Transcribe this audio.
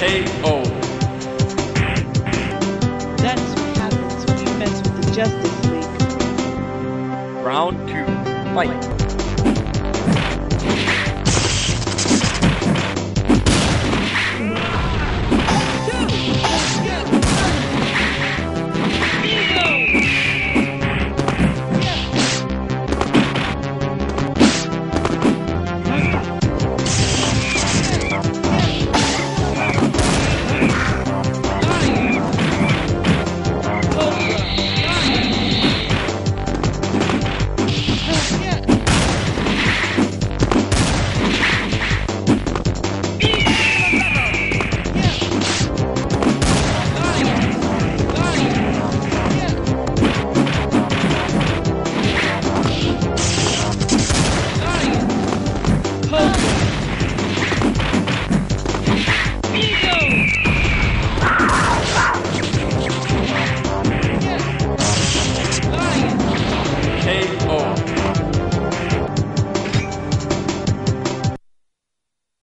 KO. That's what happens when you mess with the Justice League. Round two. Fight.